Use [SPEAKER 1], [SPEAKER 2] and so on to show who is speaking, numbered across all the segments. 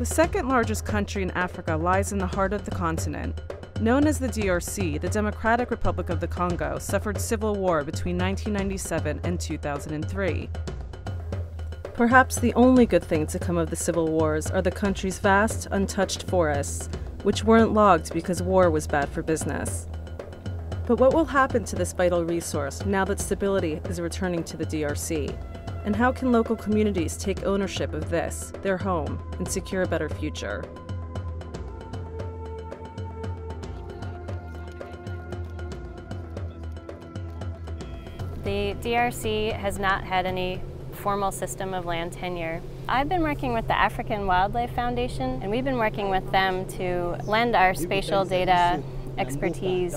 [SPEAKER 1] The second largest country in Africa lies in the heart of the continent. Known as the DRC, the Democratic Republic of the Congo suffered civil war between 1997 and 2003. Perhaps the only good thing to come of the civil wars are the country's vast, untouched forests, which weren't logged because war was bad for business. But what will happen to this vital resource now that stability is returning to the DRC? And how can local communities take ownership of this, their home, and secure a better future?
[SPEAKER 2] The DRC has not had any formal system of land tenure. I've been working with the African Wildlife Foundation and we've been working with them to lend our spatial data expertise,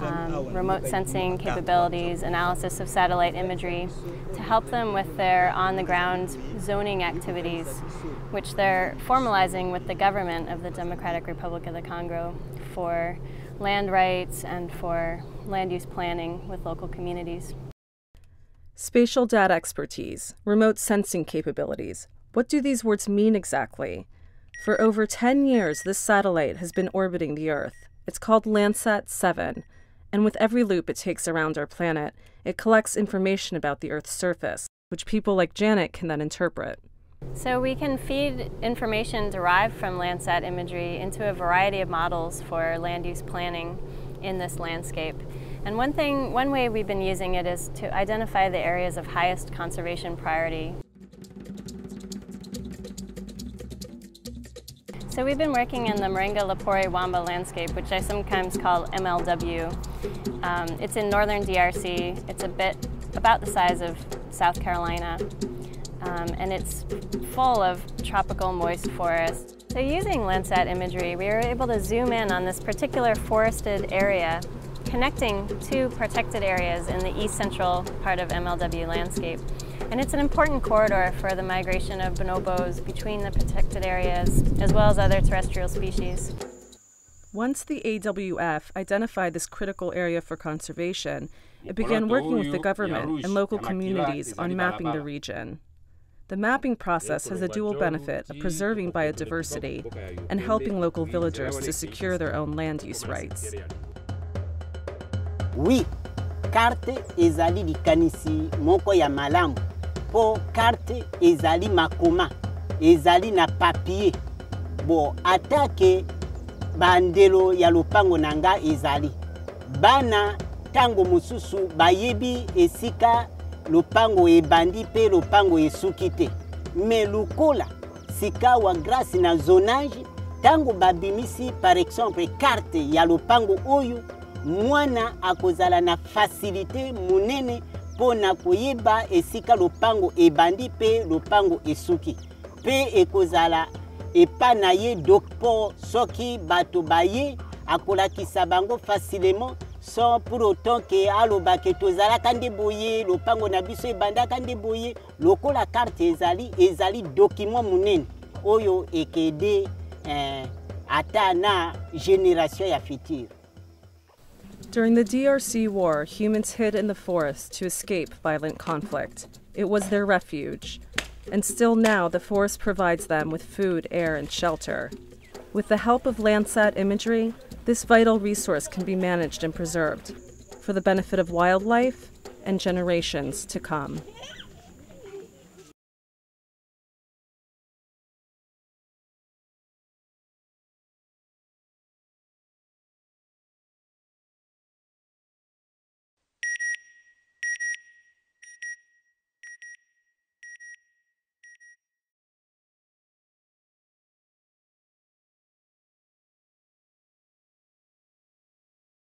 [SPEAKER 2] um, remote sensing capabilities, analysis of satellite imagery to help them with their on-the-ground zoning activities, which they're formalizing with the government of the Democratic Republic of the Congo for land rights and for land use planning with local communities.
[SPEAKER 1] Spatial data expertise, remote sensing capabilities. What do these words mean exactly? For over 10 years, this satellite has been orbiting the Earth. It's called Landsat 7, and with every loop it takes around our planet, it collects information about the Earth's surface, which people like Janet can then interpret.
[SPEAKER 2] So we can feed information derived from Landsat imagery into a variety of models for land use planning in this landscape. And one thing, one way we've been using it is to identify the areas of highest conservation priority. So we've been working in the Maringa Lopori Wamba landscape, which I sometimes call MLW. Um, it's in northern DRC. It's a bit about the size of South Carolina. Um, and it's full of tropical moist forests. So using Landsat imagery, we were able to zoom in on this particular forested area connecting two protected areas in the east central part of MLW landscape. And it's an important corridor for the migration of bonobos between the protected areas as well as other terrestrial species.
[SPEAKER 1] Once the AWF identified this critical area for conservation, it began working with the government and local communities on mapping the region. The mapping process has a dual benefit of preserving biodiversity and helping local villagers to secure their own land use rights.
[SPEAKER 3] oui karte ezali likanisi moko ya malamu. Mpo karte ezali makoma ezali na papier. Bo atake bandelo ya lopango na nga ezali. Bana ntango mosusu bayebi esika lopango ebandi mpe lopango esuki te. Me lokola sikawa grâce na zonage ntango babimisi par exemple karte ya lopango oyo mwana akozala na fasilité monene mpo na koyeba esika lopango ebandi mpe lopango esuki. Mpe ekozala epa na ye donc mpo soki bato baye akolakisa bango facilement sans pour autant ke alobake tozalaka nde boye lopango na biso ebandaka nde boye lokola karte ezali ezali document monene oyo ekede eh, ata na génération ya
[SPEAKER 1] During the DRC war, humans hid in the forest to escape violent conflict. It was their refuge. And still now, the forest provides them with food, air, and shelter. With the help of Landsat imagery, this vital resource can be managed and preserved for the benefit of wildlife and generations to come.